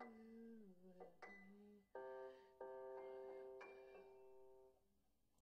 Mm.